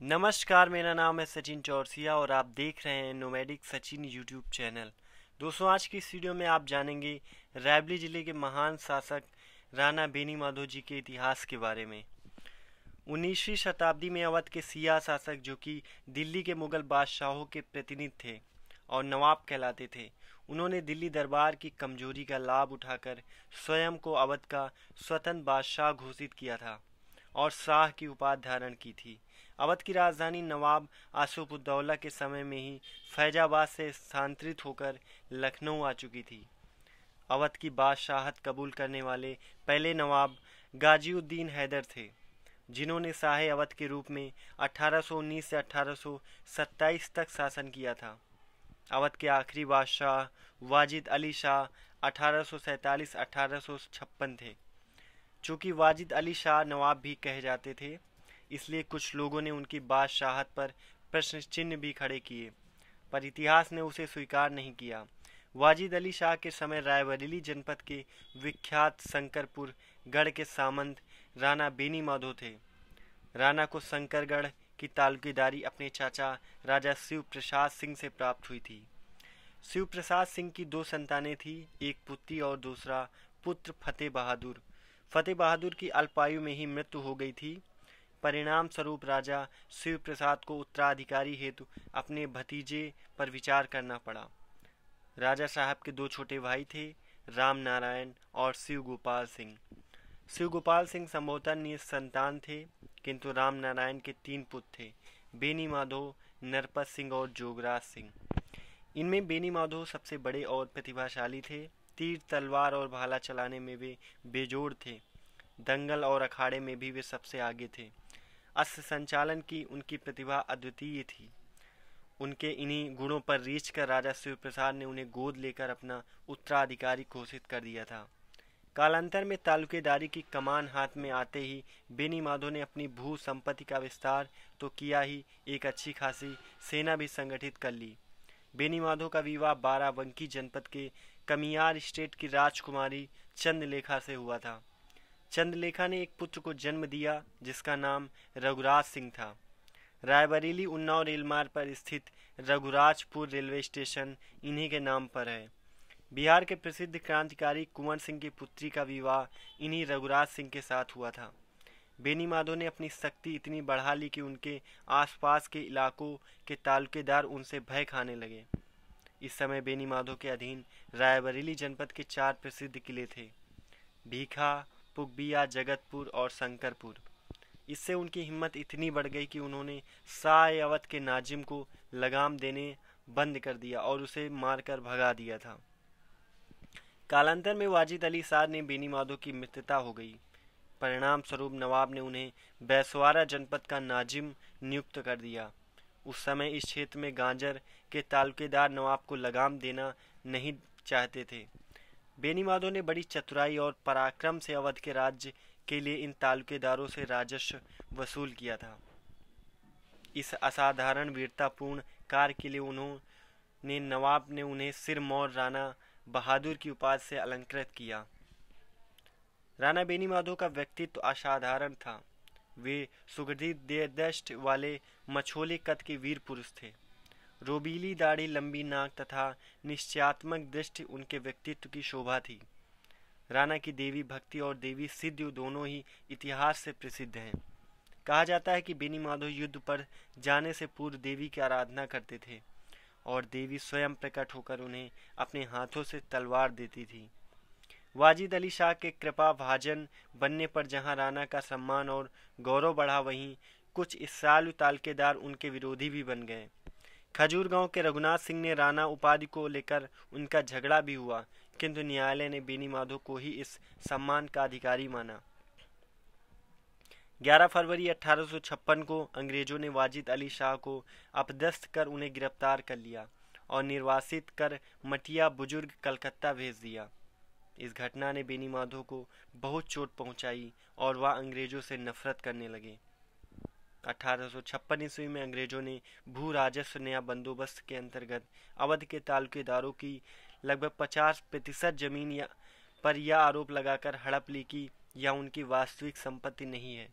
नमस्कार, मेरा नाम है सचिन चौरसिया और आप देख रहे हैं नोमैडिक सचिन यूट्यूब चैनल दोस्तों, आज की इस वीडियो में आप जानेंगे रायबली ज़िले के महान शासक राणा बेनी माधो जी के इतिहास के बारे में। उन्नीसवीं शताब्दी में अवध के सिया शासक जो कि दिल्ली के मुगल बादशाहों के प्रतिनिधि थे और नवाब कहलाते थे, उन्होंने दिल्ली दरबार की कमज़ोरी का लाभ उठाकर स्वयं को अवध का स्वतंत्र बादशाह घोषित किया था। और शाह की उपाधि धारण की थी। अवध की राजधानी नवाब आसुफुद्दौला के समय में ही फैजाबाद से स्थानांतरित होकर लखनऊ आ चुकी थी। अवध की बादशाहत कबूल करने वाले पहले नवाब गाजीउद्दीन हैदर थे, जिन्होंने शाह अवध के रूप में 1819 से 1827 तक शासन किया था। अवध के आखिरी बादशाह वाजिद अली शाह अठारह छप्पन थे। चूँकि वाजिद अली शाह नवाब भी कहे जाते थे। इसलिए कुछ लोगों ने उनकी बादशाहत पर प्रश्न चिन्ह भी खड़े किए, पर इतिहास ने उसे स्वीकार नहीं किया। वाजिद अली शाह के समय रायबरेली जनपद के विख्यात शंकरपुर गढ़ के सामंत राणा बेनी माधो थे। राणा को शंकरगढ़ की तालुकेदारी अपने चाचा राजा शिव प्रसाद सिंह से प्राप्त हुई थी। शिव प्रसाद सिंह की दो संतानें थी, एक पुत्री और दूसरा पुत्र फतेह बहादुर। फतेह बहादुर की अल्पायु में ही मृत्यु हो गई थी। परिणाम स्वरूप राजा शिव प्रसाद को उत्तराधिकारी हेतु अपने भतीजे पर विचार करना पड़ा। राजा साहब के दो छोटे भाई थे, राम नारायण और शिव गोपाल सिंह। शिव गोपाल सिंह संभवतः संतान थे, किंतु राम नारायण के तीन पुत्र थे, बेनी माधो नरपत सिंह और जोगराज सिंह। इनमें बेनी माधो सबसे बड़े और प्रतिभाशाली थे। तीर तलवार और भाला चलाने में वे बेजोड़ थे। दंगल और अखाड़े में भी वे सबसे आगे थे। अस्त्र संचालन की उनकी प्रतिभा अद्वितीय थी। उनके इन्हीं गुणों पर रीछ कर राजा शिव प्रसाद ने उन्हें गोद लेकर अपना उत्तराधिकारी घोषित कर दिया था। कालांतर में तालुकेदारी की कमान हाथ में आते ही बेनी माधो ने अपनी भू संपत्ति का विस्तार तो किया ही, एक अच्छी खासी सेना भी संगठित कर ली। बेनी माधो का विवाह बाराबंकी जनपद के कमियार स्टेट की राजकुमारी चंद्रलेखा से हुआ था। चंद्रलेखा ने एक पुत्र को जन्म दिया, जिसका नाम रघुराज सिंह था। रायबरेली उन्नाव रेल मार्ग पर स्थित रघुराजपुर रेलवे स्टेशन इन्हीं के नाम पर है। बिहार के प्रसिद्ध क्रांतिकारी कुंवर सिंह की पुत्री का विवाह इन्हीं रघुराज सिंह के साथ हुआ था। बेनी माधो ने अपनी शक्ति इतनी बढ़ा ली कि उनके आसपास के इलाकों के तालुकेदार उनसे भय खाने लगे। इस समय बेनी माधो के अधीन रायबरेली जनपद के चार प्रसिद्ध किले थे, भीखा, पुगबिया, जगतपुर और शंकरपुर। इससे उनकी हिम्मत इतनी बढ़ गई कि उन्होंने साय अवध के नाजिम को लगाम देने बंद कर दिया और उसे मारकर भगा दिया था। कालांतर में वाजिद अली साद ने बेनी माधो की मित्रता हो गई। परिणाम स्वरूप नवाब ने उन्हें बैसवारा जनपद का नाजिम नियुक्त कर दिया। उस समय इस क्षेत्र में गांजर के तालुकेदार नवाब को लगाम देना नहीं चाहते थे। बेनी माधो ने बड़ी चतुराई और पराक्रम से अवध के राज्य के लिए इन तालुकेदारों से राजस्व वसूल किया था। इस असाधारण वीरतापूर्ण कार्य के लिए उन्होंने नवाब ने उन्हें सिर सिरमौर राणा बहादुर की उपाधि से अलंकृत किया। राणा बेनी माधो का व्यक्तित्व असाधारण था। वे सुगृधित देदृष्ट वाले मछोले कद के वीर पुरुष थे। रोबीली दाढ़ी, लंबी नाक तथा निश्चयात्मक दृष्टि उनके व्यक्तित्व की शोभा थी। राणा की देवी भक्ति और देवी सिद्ध दोनों ही इतिहास से प्रसिद्ध हैं। कहा जाता है कि बेनी माधो युद्ध पर जाने से पूर्व देवी की आराधना करते थे और देवी स्वयं प्रकट होकर उन्हें अपने हाथों से तलवार देती थी। वाजिद अली शाह के कृपा भाजन बनने पर जहाँ राणा का सम्मान और गौरव बढ़ा, वहीं कुछ इस साल तालकेदार उनके विरोधी भी बन गए। खजूर गाँव के रघुनाथ सिंह ने राणा उपाधि को लेकर उनका झगड़ा भी हुआ, किंतु न्यायालय ने बेनी माधो को ही इस सम्मान का अधिकारी माना। 11 फरवरी 1856 को अंग्रेज़ों ने वाजिद अली शाह को अपदस्थ कर उन्हें गिरफ़्तार कर लिया और निर्वासित कर मटिया बुज़ुर्ग कलकत्ता भेज दिया। इस घटना ने बेनी माधो को बहुत चोट पहुंचाई और वह अंग्रेज़ों से नफरत करने लगे। अठारह ईस्वी में अंग्रेज़ों ने भू राजस्व नया बंदोबस्त के अंतर्गत अवध के तालुकेदारों की लगभग 50 प्रतिशत ज़मीन या पर यह आरोप लगाकर हड़प ली कि यह उनकी वास्तविक संपत्ति नहीं है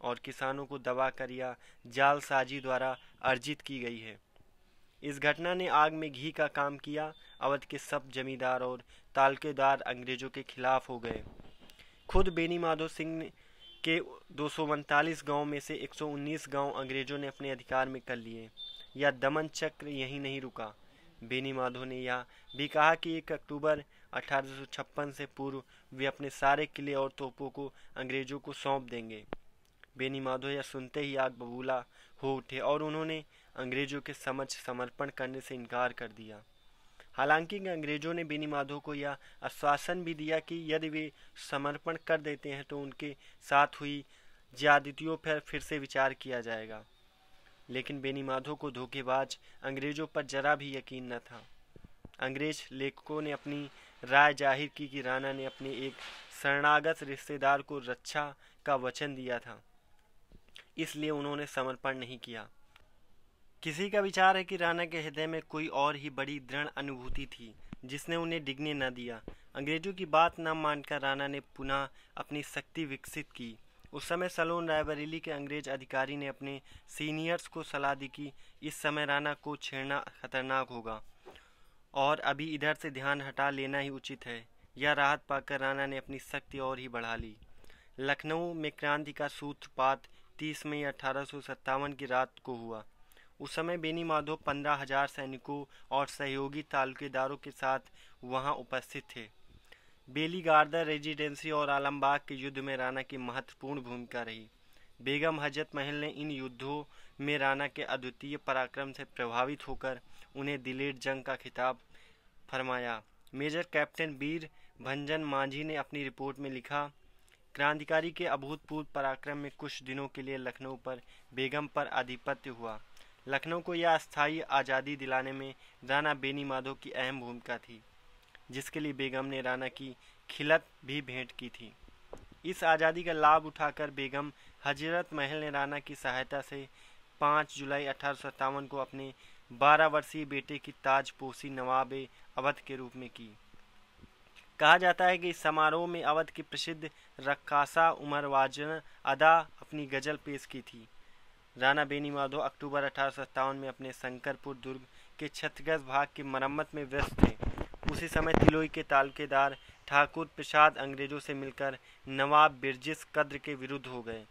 और किसानों को दबाकर या जालसाजी द्वारा अर्जित की गई है। इस घटना ने आग में घी का काम किया, अवध के सब जमींदार और तालकेदार अंग्रेज़ों के खिलाफ हो गए। खुद बेनी माधो सिंह के दो सौ उनतालीस गाँव में से 119 गाँव अंग्रेज़ों ने अपने अधिकार में कर लिए यह दमन चक्र यहीं नहीं रुका। बेनी माधो ने यह भी कहा कि एक अक्टूबर 1856 से पूर्व वे अपने सारे किले और तोपों को अंग्रेज़ों को सौंप देंगे। बेनी माधो यह सुनते ही आग बबूला हो उठे और उन्होंने अंग्रेज़ों के समझ समर्पण करने से इनकार कर दिया। हालाँकि अंग्रेज़ों ने बेनी माधो को यह आश्वासन भी दिया कि यदि वे समर्पण कर देते हैं तो उनके साथ हुई ज्यादतियों पर फिर से विचार किया जाएगा। लेकिन बेनी माधो को धोखेबाज अंग्रेज़ों पर जरा भी यकीन न था। अंग्रेज़ लेखकों ने अपनी राय ज़ाहिर की कि राणा ने अपने एक शरणागत रिश्तेदार को रक्षा का वचन दिया था, इसलिए उन्होंने समर्पण नहीं किया। किसी का विचार है कि राणा के हृदय में कोई और ही बड़ी दृढ़ अनुभूति थी, जिसने उन्हें डिगने न दिया। अंग्रेज़ों की बात न मानकर राणा ने पुनः अपनी शक्ति विकसित की। उस समय सलोन रायबरेली के अंग्रेज़ अधिकारी ने अपने सीनियर्स को सलाह दी कि इस समय राणा को छेड़ना खतरनाक होगा और अभी इधर से ध्यान हटा लेना ही उचित है। यह राहत पाकर राणा ने अपनी शक्ति और ही बढ़ा ली। लखनऊ में क्रांति का सूत्रपात 30 मई अठारह की रात को हुआ। उस समय बेनी माधो पंद्रह हज़ार सैनिकों और सहयोगी तालुकेदारों के साथ वहाँ उपस्थित थे। बेली गार्दर रेजिडेंसी और आलमबाग के युद्ध में राणा की महत्वपूर्ण भूमिका रही। बेगम हज़रत महल ने इन युद्धों में राणा के अद्वितीय पराक्रम से प्रभावित होकर उन्हें दिलेर जंग का खिताब फरमाया। मेजर कैप्टन बीर भंजन मांझी ने अपनी रिपोर्ट में लिखा, क्रांतिकारी के अभूतपूर्व पराक्रम में कुछ दिनों के लिए लखनऊ पर बेगम पर आधिपत्य हुआ। लखनऊ को यह अस्थायी आज़ादी दिलाने में राणा बेनी माधो की अहम भूमिका थी, जिसके लिए बेगम ने राणा की खिलत भी भेंट की थी। इस आज़ादी का लाभ उठाकर बेगम हज़रत महल ने राणा की सहायता से 5 जुलाई अठारह सौ सत्तावन को अपने 12 वर्षीय बेटे की ताजपोशी नवाब अवध के रूप में की। कहा जाता है कि इस समारोह में अवध की प्रसिद्ध रक्कासा उमर वाजन अदा अपनी गज़ल पेश की थी। राणा बेनी माधो अक्टूबर अठारह सौ सत्तावन में अपने शंकरपुर दुर्ग के क्षतिग्रस्त भाग की मरम्मत में व्यस्त थे। उसी समय तिलोई के तालकेदार ठाकुर प्रसाद अंग्रेज़ों से मिलकर नवाब बिरजिस कद्र के विरुद्ध हो गए।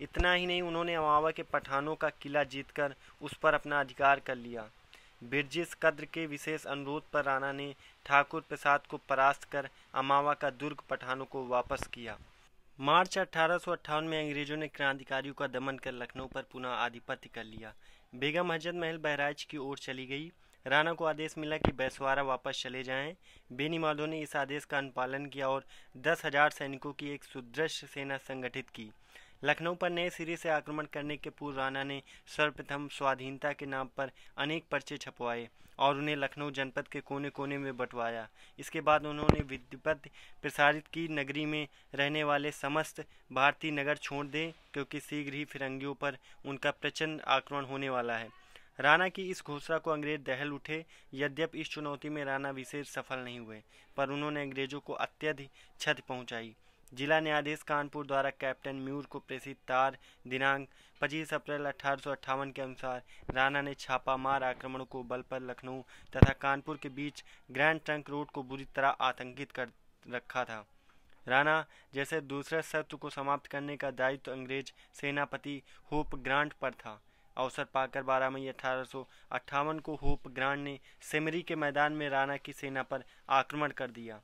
इतना ही नहीं, उन्होंने अमावा के पठानों का किला जीतकर उस पर अपना अधिकार कर लिया। बिरजिस कद्र के विशेष अनुरोध पर राणा ने ठाकुर प्रसाद को परास्त कर अमावा का दुर्ग पठानों को वापस किया। मार्च अठारह में अंग्रेज़ों ने क्रांतिकारियों का दमन कर लखनऊ पर पुनः आधिपत्य कर लिया। बेगम हज़रत महल बहराइच की ओर चली गई। राणा को आदेश मिला कि बैसवारा वापस चले जाएँ। बेनी माधो ने इस आदेश का अनुपालन किया और दस हज़ार सैनिकों की एक सुदृढ़ सेना संगठित की। लखनऊ पर नए सिरे से आक्रमण करने के पूर्व राणा ने सर्वप्रथम स्वाधीनता के नाम पर अनेक पर्चे छपवाए और उन्हें लखनऊ जनपद के कोने कोने में बंटवाया इसके बाद उन्होंने विधिपत प्रसारित की, नगरी में रहने वाले समस्त भारतीय नगर छोड़ दें, क्योंकि शीघ्र ही फिरंगियों पर उनका प्रचंड आक्रमण होने वाला है। राणा की इस घोषणा को अंग्रेज़ दहल उठे, यद्यप इस चुनौती में राणा विशेष सफल नहीं हुए, पर उन्होंने अंग्रेज़ों को अत्यधिक क्षति पहुंचाई। जिला न्यायाधीश कानपुर द्वारा कैप्टन म्यूर को प्रेषित तार दिनांक 25 अप्रैल अठारह सौ अट्ठावन के अनुसार राणा ने छापामार आक्रमण को बल पर लखनऊ तथा कानपुर के बीच ग्रैंड ट्रंक रोड को बुरी तरह आतंकित कर रखा था। राणा, जैसे दूसरे शत्रु को समाप्त करने का दायित्व तो अंग्रेज़ सेनापति होप ग्रांट पर था। अवसर पाकर 12 मई अठारह सौ अट्ठावन को होप ग्रांट ने सिमरी के मैदान में राणा की सेना पर आक्रमण कर दिया।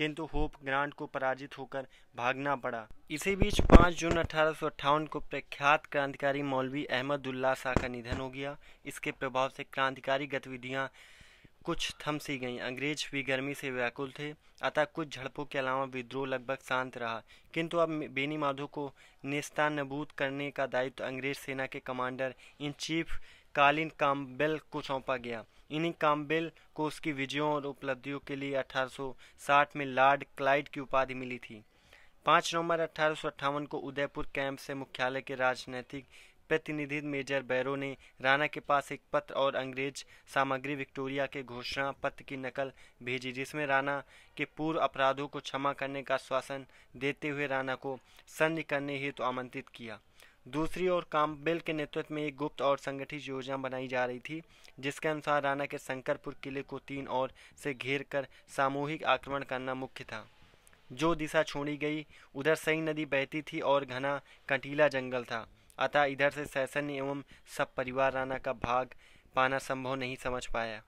किंतु होप ग्रांट को पराजित होकर भागना पड़ा। इसी बीच 5 जून अठारह को प्रख्यात क्रांतिकारी मौलवी अहमदुल्ला शाह का निधन हो गया। इसके प्रभाव से क्रांतिकारी गतिविधियाँ कुछ थम सी गईं। अंग्रेज़ भी गर्मी से व्याकुल थे, अतः कुछ झड़पों के अलावा विद्रोह लगभग शांत रहा। किंतु अब बेनी माधो को नेस्तानबूत करने का दायित्व अंग्रेज़ सेना के कमांडर इन चीफ कालिन काम्बेल को सौंपा गया। इन्हीं काम्बेल को उसकी विजयों और उपलब्धियों के लिए 1860 में लॉर्ड क्लाइड की उपाधि मिली थी। 5 नवंबर अठारह सौ अट्ठावन को उदयपुर कैंप से मुख्यालय के राजनैतिक प्रतिनिधि मेजर बैरो ने राणा के पास एक पत्र और अंग्रेज़ सामग्री विक्टोरिया के घोषणा पत्र की नकल भेजी, जिसमें राणा के पूर्व अपराधों को क्षमा करने का आश्वासन देते हुए राणा को संधि करने हेतु तो आमंत्रित किया। दूसरी ओर काम्बेल के नेतृत्व में एक गुप्त और संगठित योजना बनाई जा रही थी, जिसके अनुसार राणा के शंकरपुर किले को तीन ओर से घेर कर सामूहिक आक्रमण करना मुख्य था। जो दिशा छोड़ी गई, उधर सई नदी बहती थी और घना कंटीला जंगल था। अतः इधर से सैसन एवं सब परिवार राणा का भाग पाना संभव नहीं समझ पाया।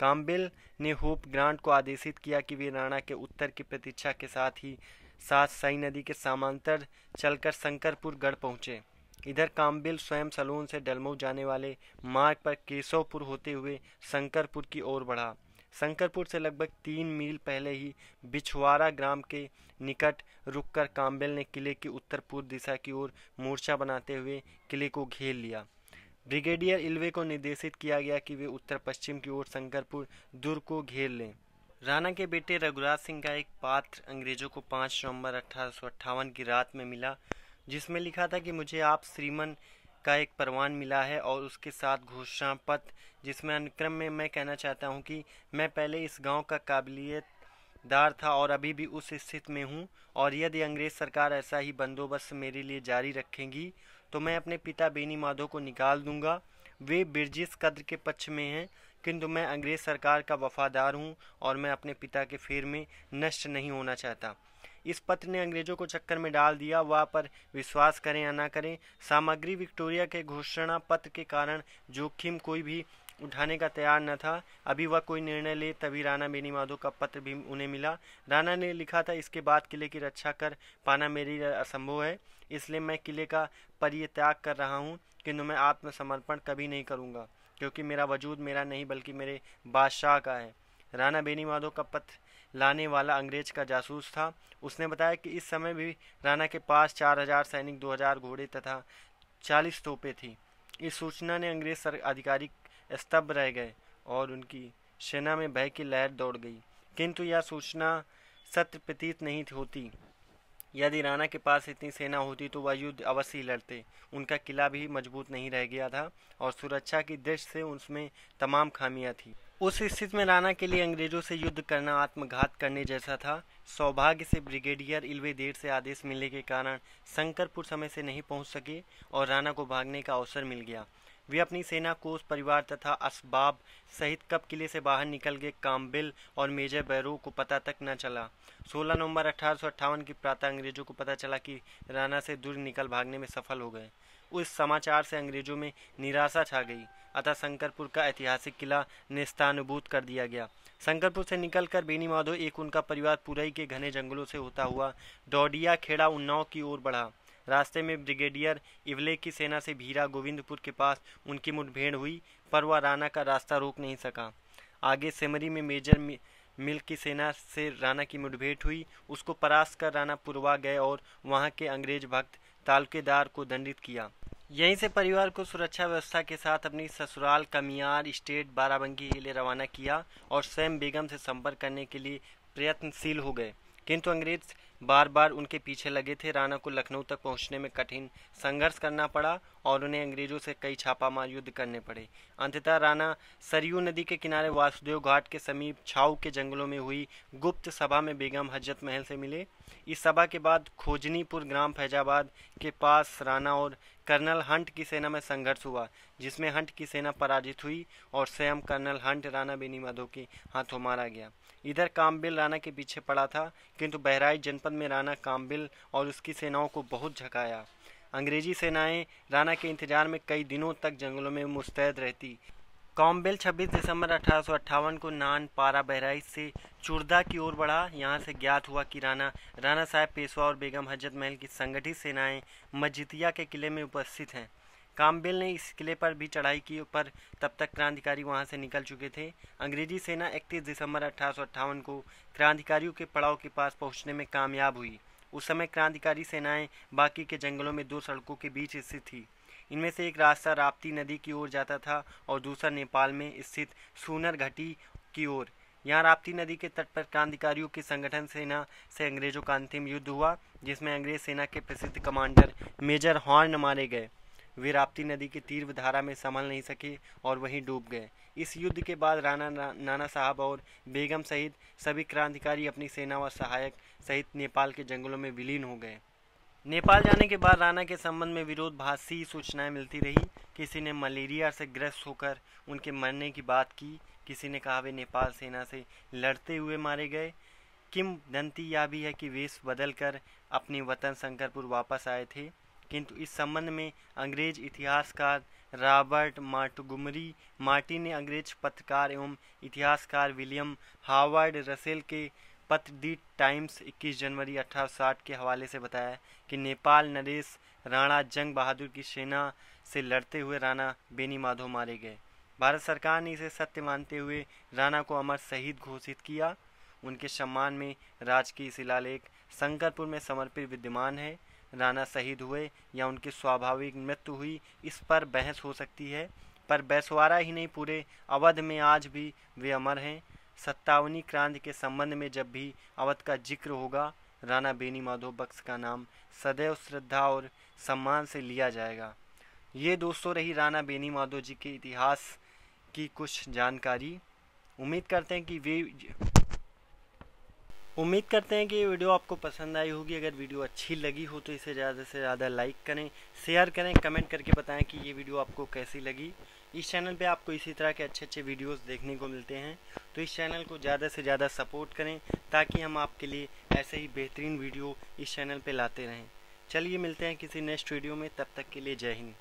काम्बिल ने होप ग्रांट को आदेशित किया कि वे राणा के उत्तर की प्रतीक्षा के साथ ही साथ सई नदी के समांतर चलकर शंकरपुर गढ़ पहुँचे। इधर काम्बिल स्वयं सलून से डलमऊ जाने वाले मार्ग पर केशवपुर होते हुए शंकरपुर की ओर बढ़ा। शंकरपुर से लगभग तीन मील पहले ही बिछवारा ग्राम के निकट रुककर काम्बेल ने किले की उत्तर पूर्व दिशा की ओर मोर्चा बनाते हुए किले को घेर लिया। ब्रिगेडियर इल्वे को निर्देशित किया गया कि वे उत्तर पश्चिम की ओर शंकरपुर दुर्ग को घेर लें। राणा के बेटे रघुराज सिंह का एक पात्र अंग्रेज़ों को 5 नवंबर अठारह सौ अट्ठावन की रात में मिला। जिसमें लिखा था कि मुझे आप श्रीमन का एक परवान मिला है और उसके साथ घोषणा पत्र जिसमें अनुक्रम में मैं कहना चाहता हूँ कि मैं पहले इस गाँव का काबिलियत दार था और अभी भी उस स्थिति में हूँ और यदि अंग्रेज़ सरकार ऐसा ही बंदोबस्त मेरे लिए जारी रखेंगी तो मैं अपने पिता बेनी माधो को निकाल दूँगा। वे बिरजिस कद्र के पक्ष में हैं, किंतु मैं अंग्रेज़ सरकार का वफादार हूँ और मैं अपने पिता के फेर में नष्ट नहीं होना चाहता। इस पत्र ने अंग्रेज़ों को चक्कर में डाल दिया। वह पर विश्वास करें या ना करें, सामग्री विक्टोरिया के घोषणा पत्र के कारण जोखिम कोई भी उठाने का तैयार न था। अभी वह कोई निर्णय ले, तभी राणा बेनी माधो का पत्र भी उन्हें मिला। राणा ने लिखा था, इसके बाद किले की रक्षा कर पाना मेरी असंभव है। इसलिए मैं किले का परित्याग कर रहा हूँ किंतु मैं आत्मसमर्पण कभी नहीं करूँगा, क्योंकि मेरा वजूद मेरा नहीं, बल्कि मेरे बादशाह का है। राणा बेनी माधो का पत्र लाने वाला अंग्रेज़ का जासूस था। उसने बताया कि इस समय भी राणा के पास चार हज़ार सैनिक, दो हज़ार घोड़े तथा चालीस तोपे थी। इस सूचना ने अंग्रेज़ सर अधिकारी स्तब्ध रह गए और उनकी सेना में भय की लहर दौड़ गई। किंतु यह सूचना सत्य प्रतीत नहीं होती। यदि राणा के पास इतनी सेना होती तो वह युद्ध अवश्य लड़ते। उनका किला भी मज़बूत नहीं रह गया था और सुरक्षा की दृष्टि से उसमें तमाम खामियाँ थी। उस स्थिति में राणा के लिए अंग्रेज़ों से युद्ध करना, आत्मघात करने जैसा था। सौभाग्य से ब्रिगेडियर इलवे देर से आदेश मिलने के कारण शंकरपुर समय से नहीं पहुँच सके और राणा को भागने का अवसर मिल गया। वे अपनी सेना कोस परिवार तथा असबाब सहित कब किले से बाहर निकल गए। काम्बिल और मेजर बैरो को पता तक न चला। 16 नवंबर अठारह सौ अट्ठावन की प्रातः अंग्रेज़ों को पता चला कि राणा से दूर निकल भागने में सफल हो गए। उस समाचार से अंग्रेज़ों में निराशा छा गई। अतः शंकरपुर का ऐतिहासिक किला निस्तानुभूत कर दिया गया। शंकरपुर से निकलकर बेनी माधो एक उनका परिवार पुरई के घने जंगलों से होता हुआ डोडिया खेड़ा उन्नाव की ओर बढ़ा। रास्ते में ब्रिगेडियर इवले की सेना से भीरा गोविंदपुर के पास उनकी मुठभेड़ हुई, पर वह राणा का रास्ता रोक नहीं सका। आगे सेमरी में मेजर मिल की सेना से राणा की मुठभेड़ हुई, उसको परास्त कर राणा पुरवा गए और वहाँ के अंग्रेज़ भक्त तालुकेदार को दंडित किया। यहीं से परिवार को सुरक्षा व्यवस्था के साथ अपनी ससुराल, कमियार स्टेट, बाराबंकी के लिए रवाना किया और स्वयं बेगम से संपर्क करने के लिए प्रयत्नशील हो गए। किंतु अंग्रेज़ बार बार उनके पीछे लगे थे। राणा को लखनऊ तक पहुँचने में कठिन संघर्ष करना पड़ा और उन्हें अंग्रेज़ों से कई छापामार युद्ध करने पड़े। अंततः राणा सरयू नदी के किनारे वासुदेव घाट के समीप छाऊ के जंगलों में हुई गुप्त सभा में बेगम हज़रत महल से मिले। इस सभा के बाद खोजनीपुर ग्राम फैजाबाद के पास राणा और कर्नल हंट की सेना में संघर्ष हुआ, जिसमें हंट की सेना पराजित हुई और स्वयं कर्नल हंट राणा बेनी माधो के हाथों मारा गया। इधर कामबिल राणा के पीछे पड़ा था, किंतु बहराइच जनपद में राणा कामबिल और उसकी सेनाओं को बहुत झकाया। अंग्रेज़ी सेनाएँ राणा के इंतज़ार में कई दिनों तक जंगलों में मुस्तैद रहती। कॉम्बेल 26 दिसंबर अठारह सौ अट्ठावन को नान पारा बहराइच से चुरदा की ओर बढ़ा। यहाँ से ज्ञात हुआ कि राना राना साहब पेशवा और बेगम हज़रत महल की संगठित सेनाएँ मस्जिदिया के किले में उपस्थित हैं। कामबेल ने इस किले पर भी चढ़ाई की पर तब तक क्रांतिकारी वहाँ से निकल चुके थे। अंग्रेज़ी सेना 31 दिसंबर अठारह सौ अट्ठावन को क्रांतिकारियों के पड़ाव के पास पहुँचने में कामयाब हुई। उस समय क्रांतिकारी सेनाएँ बाकी के जंगलों में दो सड़कों के बीच स्थित थी। इनमें से एक रास्ता राप्ती नदी की ओर जाता था और दूसरा नेपाल में स्थित सूनर घाटी की ओर। यहाँ राप्ती नदी के तट पर क्रांतिकारियों की संगठन सेना से अंग्रेज़ों का अंतिम युद्ध हुआ, जिसमें अंग्रेज़ सेना के प्रसिद्ध कमांडर मेजर हॉर्न मारे गए। वे राप्ती नदी की तीव्र धारा में संभल नहीं सके और वहीं डूब गए। इस युद्ध के बाद राणा नाना साहब और बेगम सहित सभी क्रांतिकारी अपनी सेना व सहायक सहित नेपाल के जंगलों में विलीन हो गए। नेपाल जाने के बाद राणा के संबंध में विरोधभासी सूचनाएँ मिलती रही। किसी ने मलेरिया से ग्रस्त होकर उनके मरने की बात की। किसी ने कहा, वे नेपाल सेना से लड़ते हुए मारे गए। किम दंती यह भी है कि वेश बदल कर अपने वतन शंकरपुर वापस आए थे? किंतु इस संबंध में अंग्रेज़ इतिहासकार रॉबर्ट मार्टगुमरी मार्टी ने अंग्रेज़ पत्रकार एवं इतिहासकार विलियम हावर्ड रसेल के पत्र दी टाइम्स 21 जनवरी 1860 के हवाले से बताया कि नेपाल नरेश राणा जंग बहादुर की सेना से लड़ते हुए राणा बेनी माधो मारे गए। भारत सरकार ने इसे सत्य मानते हुए राणा को अमर शहीद घोषित किया। उनके सम्मान में राजकीय शिलालेख शंकरपुर में समर्पित विद्यमान है। राणा शहीद हुए या उनकी स्वाभाविक मृत्यु हुई, इस पर बहस हो सकती है, पर बैसवारा ही नहीं, पूरे अवध में आज भी वे अमर हैं। सत्तावनी क्रांति के संबंध में जब भी अवध का ज़िक्र होगा, राणा बेनी माधव बख्श का नाम सदैव श्रद्धा और सम्मान से लिया जाएगा। ये दोस्तों रही राणा बेनी माधव जी के इतिहास की कुछ जानकारी। उम्मीद करते हैं कि वे उम्मीद करते हैं कि ये वीडियो आपको पसंद आई होगी। अगर वीडियो अच्छी लगी हो तो इसे ज़्यादा से ज़्यादा लाइक करें, शेयर करें, कमेंट करके बताएँ कि ये वीडियो आपको कैसी लगी। इस चैनल पे आपको इसी तरह के अच्छे अच्छे वीडियोस देखने को मिलते हैं। तो इस चैनल को ज़्यादा से ज़्यादा सपोर्ट करें, ताकि हम आपके लिए ऐसे ही बेहतरीन वीडियो इस चैनल पे लाते रहें। चलिए मिलते हैं किसी नेक्स्ट वीडियो में, तब तक के लिए जय हिंद।